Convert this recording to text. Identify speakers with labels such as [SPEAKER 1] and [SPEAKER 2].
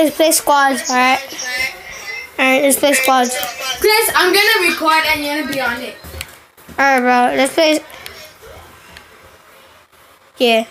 [SPEAKER 1] let's play squads, alright? Alright, let's play squads.
[SPEAKER 2] Chris, I'm gonna record and you're gonna be on it.
[SPEAKER 1] Alright, bro. Let's play. Yeah.